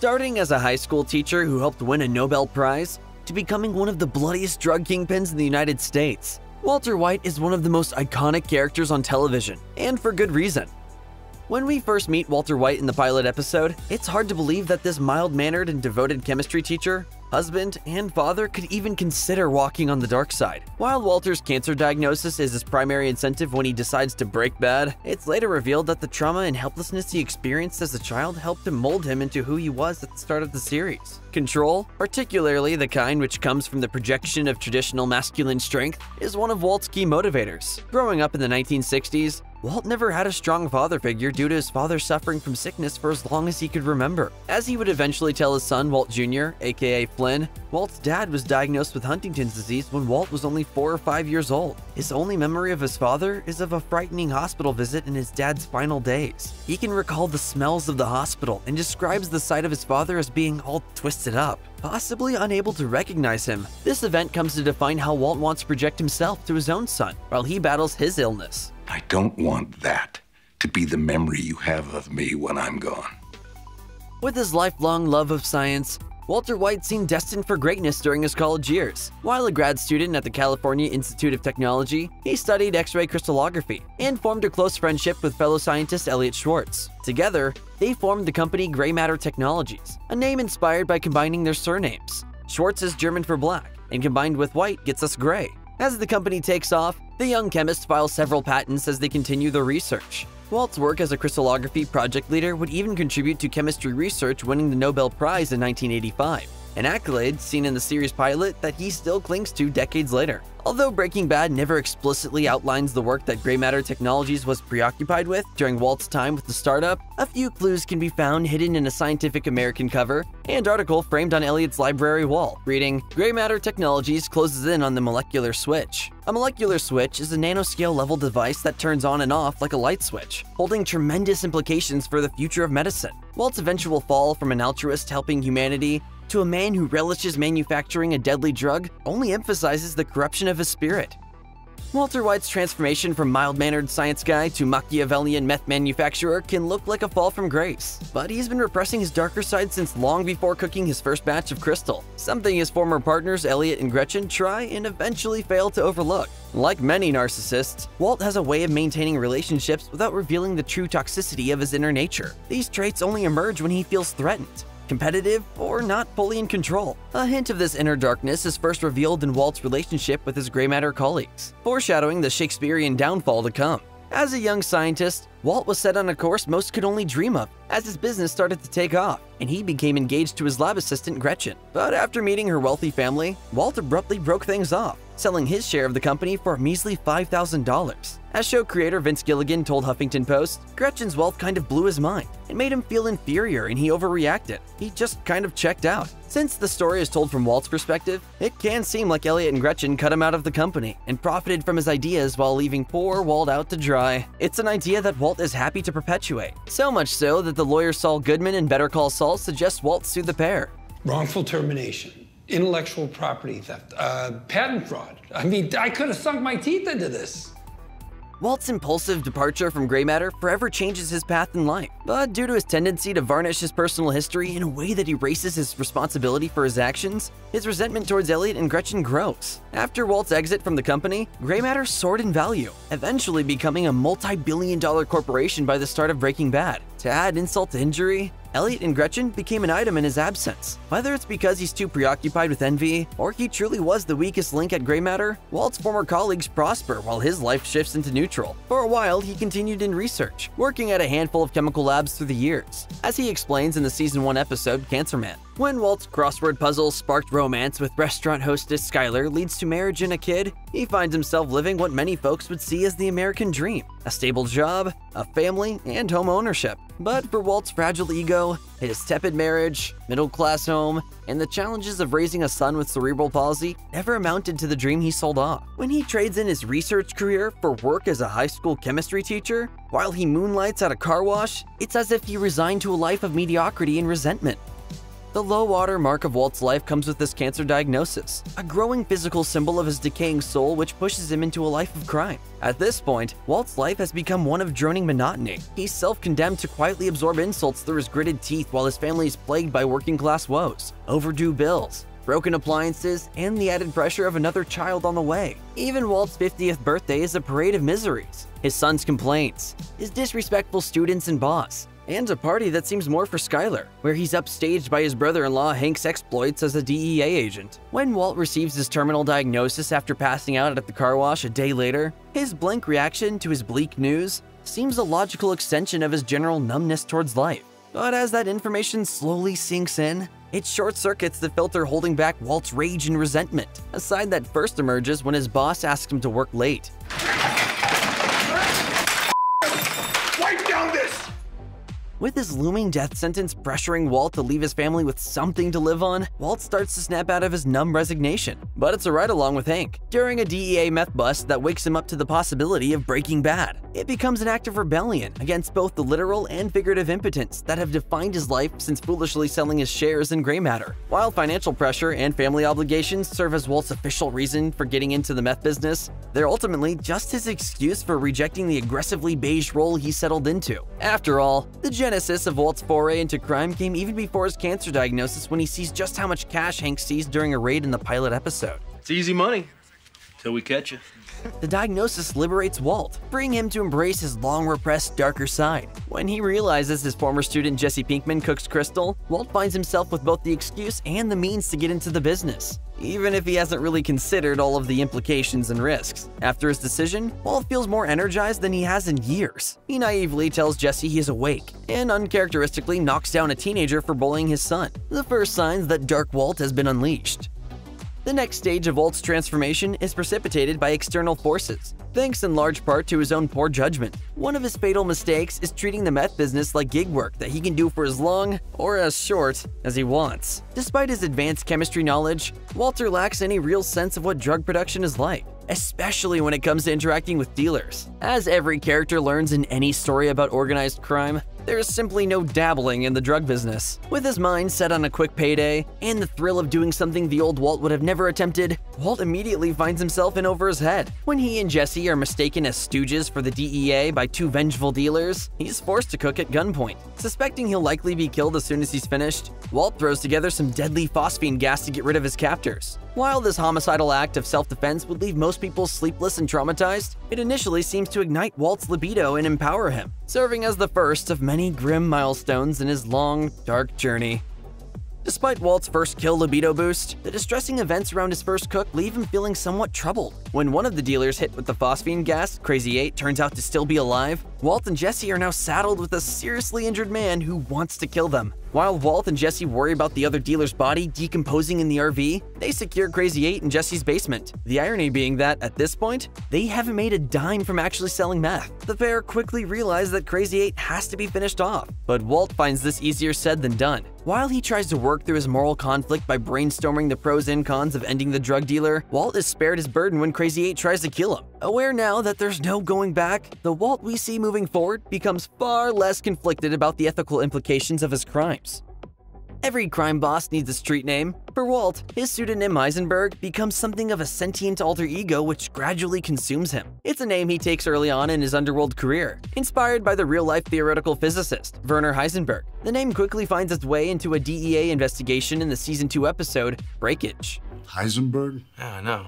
Starting as a high school teacher who helped win a Nobel Prize, to becoming one of the bloodiest drug kingpins in the United States, Walter White is one of the most iconic characters on television, and for good reason. When we first meet Walter White in the pilot episode, it's hard to believe that this mild mannered and devoted chemistry teacher, husband, and father could even consider walking on the dark side. While Walter's cancer diagnosis is his primary incentive when he decides to break bad, it's later revealed that the trauma and helplessness he experienced as a child helped to mold him into who he was at the start of the series. Control, particularly the kind which comes from the projection of traditional masculine strength, is one of Walt's key motivators. Growing up in the 1960s, Walt never had a strong father figure due to his father suffering from sickness for as long as he could remember. As he would eventually tell his son, Walt Jr., aka Flynn, Walt's dad was diagnosed with Huntington's disease when Walt was only 4 or 5 years old. His only memory of his father is of a frightening hospital visit in his dad's final days. He can recall the smells of the hospital and describes the sight of his father as being all twisted up, possibly unable to recognize him. This event comes to define how Walt wants to project himself to his own son while he battles his illness. I don't want that to be the memory you have of me when I'm gone. With his lifelong love of science, Walter White seemed destined for greatness during his college years. While a grad student at the California Institute of Technology, he studied X-ray crystallography and formed a close friendship with fellow scientist Elliot Schwartz. Together, they formed the company Gray Matter Technologies, a name inspired by combining their surnames. Schwartz is German for black, and combined with white gets us gray. As the company takes off, the young chemists file several patents as they continue their research. Walt's work as a crystallography project leader would even contribute to chemistry research winning the Nobel Prize in 1985, an accolade seen in the series pilot that he still clings to decades later. Although Breaking Bad never explicitly outlines the work that Gray Matter Technologies was preoccupied with during Walt's time with the startup, a few clues can be found hidden in a Scientific American cover and article framed on Elliot's library wall, reading, Gray Matter Technologies closes in on the molecular switch. A molecular switch is a nanoscale level device that turns on and off like a light switch, holding tremendous implications for the future of medicine. Walt's eventual fall from an altruist helping humanity to a man who relishes manufacturing a deadly drug only emphasizes the corruption of his spirit. Walter White's transformation from mild-mannered science guy to Machiavellian meth manufacturer can look like a fall from grace, but he's been repressing his darker side since long before cooking his first batch of crystal, something his former partners Elliot and Gretchen try and eventually fail to overlook. Like many narcissists, Walt has a way of maintaining relationships without revealing the true toxicity of his inner nature. These traits only emerge when he feels threatened competitive, or not fully in control. A hint of this inner darkness is first revealed in Walt's relationship with his Gray Matter colleagues, foreshadowing the Shakespearean downfall to come. As a young scientist, Walt was set on a course most could only dream of as his business started to take off, and he became engaged to his lab assistant Gretchen. But after meeting her wealthy family, Walt abruptly broke things off, selling his share of the company for a measly $5,000. As show creator Vince Gilligan told Huffington Post, Gretchen's wealth kind of blew his mind. It made him feel inferior and he overreacted. He just kind of checked out. Since the story is told from Walt's perspective, it can seem like Elliot and Gretchen cut him out of the company and profited from his ideas while leaving poor Walt out to dry. It's an idea that Walt is happy to perpetuate. So much so that the lawyer Saul Goodman in Better Call Saul suggests Walt sue the pair. Wrongful termination, intellectual property theft, uh, patent fraud. I mean, I could have sunk my teeth into this. Walt's impulsive departure from Gray Matter forever changes his path in life, but due to his tendency to varnish his personal history in a way that erases his responsibility for his actions, his resentment towards Elliot and Gretchen grows. After Walt's exit from the company, Gray Matter soared in value, eventually becoming a multi-billion dollar corporation by the start of Breaking Bad. To add insult to injury, Elliot and Gretchen became an item in his absence. Whether it's because he's too preoccupied with envy, or he truly was the weakest link at Gray Matter, Walt's former colleagues prosper while his life shifts into neutral. For a while, he continued in research, working at a handful of chemical labs through the years, as he explains in the season 1 episode Cancer Man. When Walt's crossword puzzle sparked romance with restaurant hostess Skyler leads to marriage and a kid, he finds himself living what many folks would see as the American dream a stable job, a family, and home ownership. But for Walt's fragile ego, his tepid marriage, middle class home, and the challenges of raising a son with cerebral palsy never amounted to the dream he sold off. When he trades in his research career for work as a high school chemistry teacher, while he moonlights at a car wash, it's as if he resigned to a life of mediocrity and resentment. The low water mark of Walt's life comes with this cancer diagnosis, a growing physical symbol of his decaying soul which pushes him into a life of crime. At this point, Walt's life has become one of droning monotony. He's self-condemned to quietly absorb insults through his gritted teeth while his family is plagued by working class woes, overdue bills, broken appliances, and the added pressure of another child on the way. Even Walt's 50th birthday is a parade of miseries. His son's complaints, his disrespectful students and boss, and a party that seems more for Skyler, where he's upstaged by his brother-in-law Hank's exploits as a DEA agent. When Walt receives his terminal diagnosis after passing out at the car wash a day later, his blank reaction to his bleak news seems a logical extension of his general numbness towards life. But as that information slowly sinks in, it short circuits the filter holding back Walt's rage and resentment, a side that first emerges when his boss asks him to work late. With his looming death sentence pressuring Walt to leave his family with something to live on, Walt starts to snap out of his numb resignation. But it's a ride along with Hank, during a DEA meth bust that wakes him up to the possibility of breaking bad. It becomes an act of rebellion against both the literal and figurative impotence that have defined his life since foolishly selling his shares in Gray Matter. While financial pressure and family obligations serve as Walt's official reason for getting into the meth business, they're ultimately just his excuse for rejecting the aggressively beige role he settled into. After all, the genesis of Walt's foray into crime came even before his cancer diagnosis when he sees just how much cash Hank sees during a raid in the pilot episode. It's easy money till we catch you. The diagnosis liberates Walt, freeing him to embrace his long repressed darker side. When he realizes his former student Jesse Pinkman cooks crystal, Walt finds himself with both the excuse and the means to get into the business, even if he hasn't really considered all of the implications and risks. After his decision, Walt feels more energized than he has in years. He naively tells Jesse he is awake, and uncharacteristically knocks down a teenager for bullying his son, the first signs that Dark Walt has been unleashed. The next stage of Walt's transformation is precipitated by external forces, thanks in large part to his own poor judgment. One of his fatal mistakes is treating the meth business like gig work that he can do for as long or as short as he wants. Despite his advanced chemistry knowledge, Walter lacks any real sense of what drug production is like especially when it comes to interacting with dealers. As every character learns in any story about organized crime, there is simply no dabbling in the drug business. With his mind set on a quick payday and the thrill of doing something the old Walt would have never attempted, Walt immediately finds himself in over his head. When he and Jesse are mistaken as stooges for the DEA by two vengeful dealers, he's forced to cook at gunpoint. Suspecting he'll likely be killed as soon as he's finished, Walt throws together some deadly phosphine gas to get rid of his captors. While this homicidal act of self-defense would leave most people sleepless and traumatized, it initially seems to ignite Walt's libido and empower him, serving as the first of many grim milestones in his long, dark journey. Despite Walt's first kill libido boost, the distressing events around his first cook leave him feeling somewhat troubled. When one of the dealers hit with the phosphine gas, Crazy 8, turns out to still be alive, Walt and Jesse are now saddled with a seriously injured man who wants to kill them. While Walt and Jesse worry about the other dealer's body decomposing in the RV, they secure Crazy 8 in Jesse's basement. The irony being that, at this point, they haven't made a dime from actually selling meth. The pair quickly realize that Crazy 8 has to be finished off, but Walt finds this easier said than done. While he tries to work through his moral conflict by brainstorming the pros and cons of ending the drug dealer, Walt is spared his burden when Crazy 8 tries to kill him. Aware now that there's no going back, the Walt we see moving forward becomes far less conflicted about the ethical implications of his crimes. Every crime boss needs a street name. For Walt, his pseudonym Heisenberg becomes something of a sentient alter ego which gradually consumes him. It's a name he takes early on in his underworld career. Inspired by the real-life theoretical physicist, Werner Heisenberg, the name quickly finds its way into a DEA investigation in the Season 2 episode, Breakage. Heisenberg? Yeah, I know.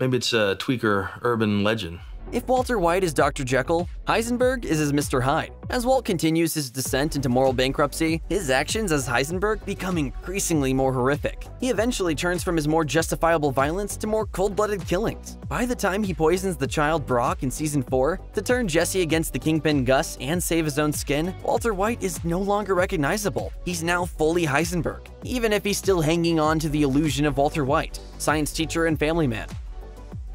Maybe it's a tweaker urban legend. If Walter White is Dr. Jekyll, Heisenberg is his Mr. Hyde. As Walt continues his descent into moral bankruptcy, his actions as Heisenberg become increasingly more horrific. He eventually turns from his more justifiable violence to more cold-blooded killings. By the time he poisons the child Brock in Season 4 to turn Jesse against the Kingpin Gus and save his own skin, Walter White is no longer recognizable. He's now fully Heisenberg, even if he's still hanging on to the illusion of Walter White, science teacher and family man.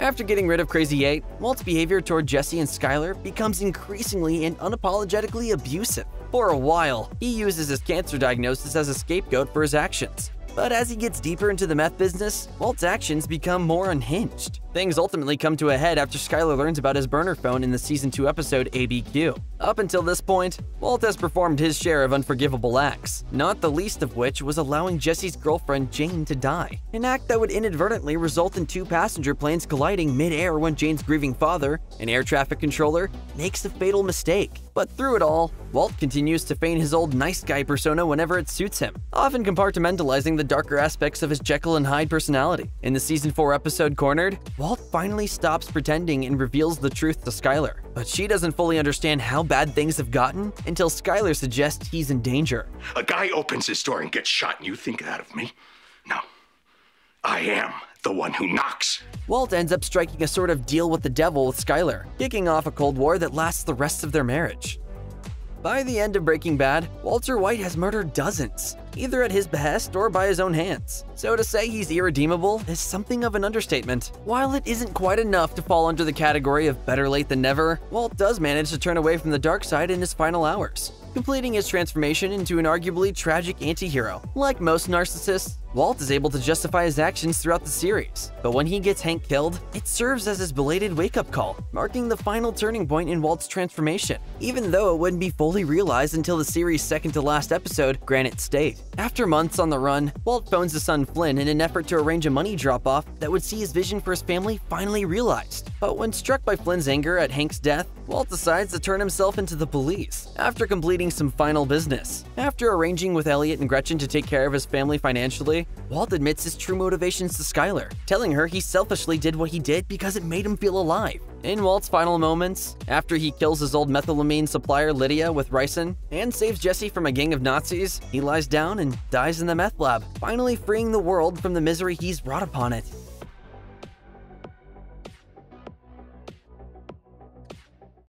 After getting rid of Crazy 8, Walt's behavior toward Jesse and Skyler becomes increasingly and unapologetically abusive. For a while, he uses his cancer diagnosis as a scapegoat for his actions. But as he gets deeper into the meth business, Walt's actions become more unhinged. Things ultimately come to a head after Skyler learns about his burner phone in the season 2 episode ABQ. Up until this point, Walt has performed his share of unforgivable acts, not the least of which was allowing Jesse's girlfriend Jane to die, an act that would inadvertently result in two passenger planes colliding mid-air when Jane's grieving father, an air traffic controller, makes a fatal mistake. But through it all, Walt continues to feign his old nice guy persona whenever it suits him, often compartmentalizing the darker aspects of his Jekyll and Hyde personality. In the season 4 episode Cornered, Walt finally stops pretending and reveals the truth to Skyler. but she doesn't fully understand how bad things have gotten until Skyler suggests he's in danger. A guy opens his door and gets shot, and you think that of me? No. I am the one who knocks. Walt ends up striking a sort of deal with the devil with Skyler, kicking off a Cold War that lasts the rest of their marriage. By the end of Breaking Bad, Walter White has murdered dozens, either at his behest or by his own hands. So to say he's irredeemable is something of an understatement. While it isn't quite enough to fall under the category of better late than never, Walt does manage to turn away from the dark side in his final hours, completing his transformation into an arguably tragic anti-hero. Like most narcissists, Walt is able to justify his actions throughout the series, but when he gets Hank killed, it serves as his belated wake-up call, marking the final turning point in Walt's transformation, even though it wouldn't be fully realized until the series' second-to-last episode, Granite State. After months on the run, Walt phones his son Flynn in an effort to arrange a money drop-off that would see his vision for his family finally realized. But when struck by Flynn's anger at Hank's death, Walt decides to turn himself into the police, after completing some final business. After arranging with Elliot and Gretchen to take care of his family financially, Walt admits his true motivations to Skyler, telling her he selfishly did what he did because it made him feel alive. In Walt's final moments, after he kills his old methylamine supplier Lydia with ricin and saves Jesse from a gang of Nazis, he lies down and dies in the meth lab, finally freeing the world from the misery he's brought upon it.